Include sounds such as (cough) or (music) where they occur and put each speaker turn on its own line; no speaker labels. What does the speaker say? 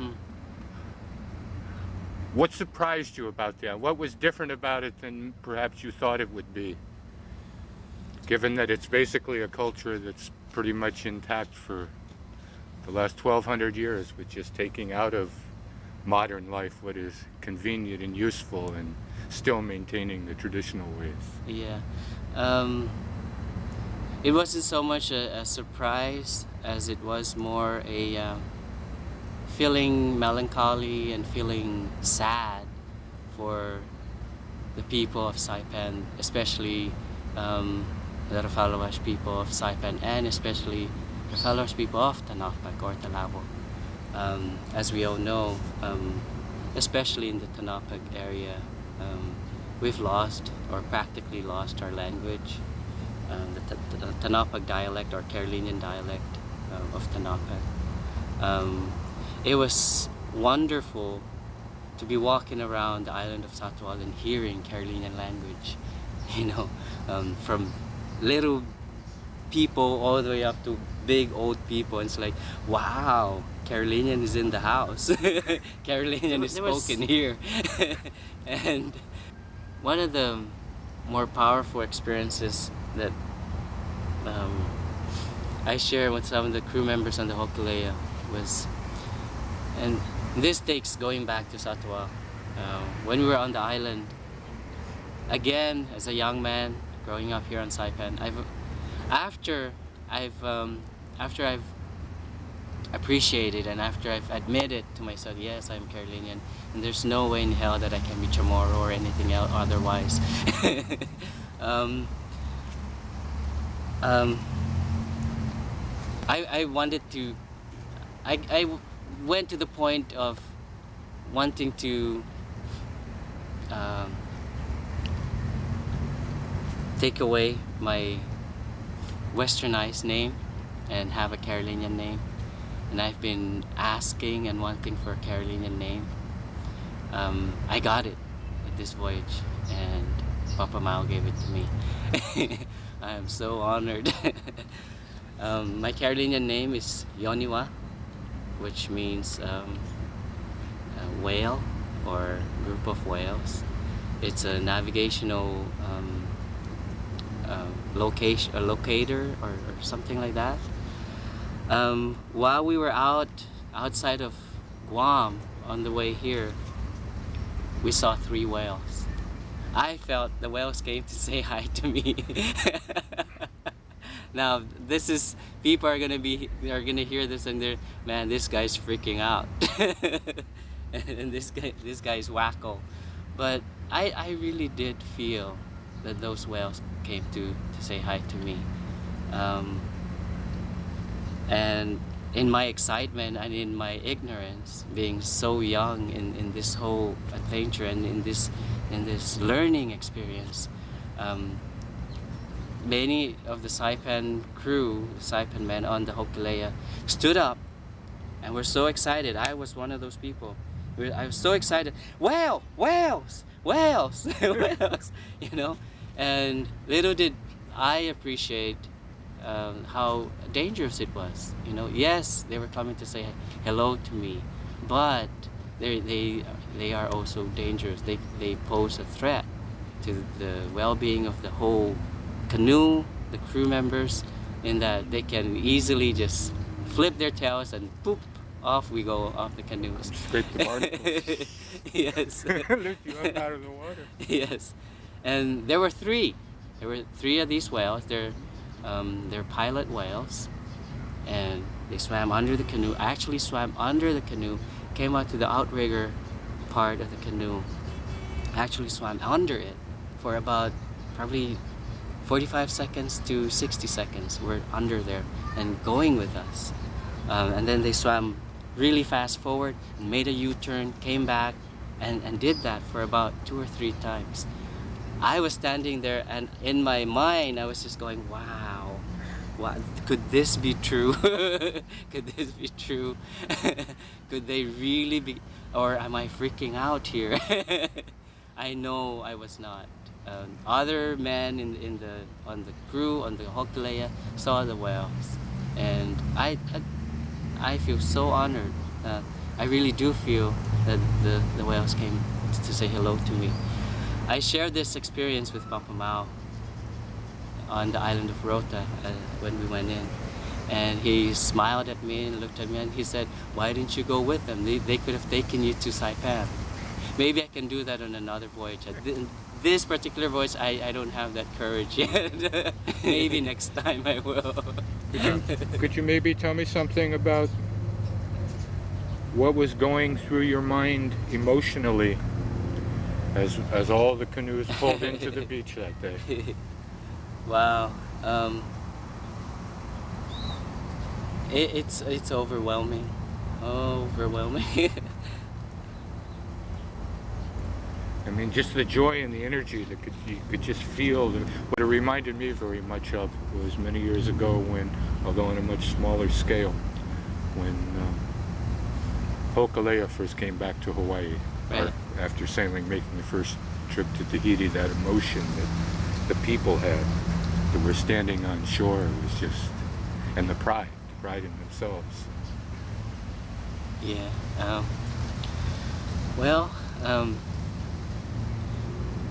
Mhm.
What surprised you about that? What was different about it than perhaps you thought it would be? Given that it's basically a culture that's pretty much intact for the last 1200 years, with just taking out of modern life what is convenient and useful and still maintaining the traditional ways.
Yeah. Um, it wasn't so much a, a surprise as it was more a um, feeling melancholy and feeling sad for the people of Saipan, especially um, the Rafalawash people of Saipan, and especially the Rafalawash people of Tanapag or Talabo. Um, as we all know, um, especially in the Tanapag area, um, we've lost or practically lost our language. Um, the, the Tanapag dialect or Carolinian dialect uh, of Tanapag. It was wonderful to be walking around the island of Satawal and hearing Carolinian language, (laughs) you know, um, from little people all the way up to big old people. And it's like, wow, Carolinian is in the house. (laughs) Carolinian is
There was-
spoken here. (laughs) and one of the more powerful experiences that um, I share with some of the crew members on the Hokulea was, and this takes going back to Satawal. Uh, when we were on the island, again as a young man growing up here on Saipan, I've after I've um, after I've appreciated and after I've admitted to myself, yes, I'm Carolinian, and there's no way in hell that I can be Chamorro or anything else otherwise. (laughs) um, um, I, I wanted to, I, I went to the point of wanting to um, take away my westernized name and have a Carolinian name. And I've been asking and wanting for a Carolinian name. Um, I got it at this voyage, and Papa Mau gave it to me. (laughs) I am so honored. (laughs) um, my Carolinian name is Yoniwa, which means um, whale or group of whales. It's a navigational um, uh, location, a locator, or, or something like that. Um, while we were out outside of Guam on the way here, we saw three whales. I felt the whales came to (laughs) say hi to me. (laughs) now this is people are gonna be are gonna hear this and they're man this guy's freaking out. (laughs) And this guy this guy's wacko. But I, I really did feel that those whales came to, to say hi to me. Um, and in my excitement and in my ignorance being so young in, in this whole adventure and in this in this learning experience um, many of the Saipan crew, Saipan men on the Hokulea, stood up and were so excited. I was one of those people. I was so excited. Whale, whales, whales, (laughs) whales, you know. And little did I appreciate um, how dangerous it was. You know, yes, they were coming to say hello to me, but they they they are also dangerous. They they pose a threat to the well-being of the whole canoe, the crew members, in that they can easily just flip their tails and poop off we go off the canoes.
Scrape the barnacles. (laughs)
yes. (laughs)
Lift you up out of the water.
yes, and there were three. There were three of these whales. They're um, they're pilot whales, and they swam under the canoe. Actually, swam under the canoe, came out to the outrigger part of the canoe. Actually, swam under it for about probably 45 seconds to 60 seconds. We're under there and going with us, um, and then they swam really fast forward and made a U-turn, came back, and, and did that for about two or three times. I was standing there, and in my mind, I was just going, "Wow, what could this be true? (laughs) could this be true? (laughs) could they really be? Or am I freaking out here?" (laughs) I know I was not. Um, other men in, in the on the crew on the Hokulea saw the whales, and I I, I feel so honored. I really do feel that the, the whales came to say hello to me. I shared this experience with Papa Mau on the island of Rota uh, when we went in. And he smiled at me and looked at me and he said, Why didn't you go with them? They, they could have taken you to Saipan. Maybe I can do that on another voyage. At thi- This particular voice, I, I don't have that courage yet. (laughs) Maybe (laughs) next time I will.
Could you, could you maybe tell me something about what was going through your mind emotionally as as all the canoes pulled into the (laughs) beach that day?
wow. Um, it, it's it's overwhelming. Overwhelming.
I mean, just the joy and the energy that could you could just feel. What it reminded me very much of was many years ago when, although on a much smaller scale, when um, Hokulea first came back to Hawaii
Right.
after sailing, making the first trip to Tahiti. That emotion that the people had that were standing on shore was just, and the pride, the pride in themselves.
yeah. Um, well, um,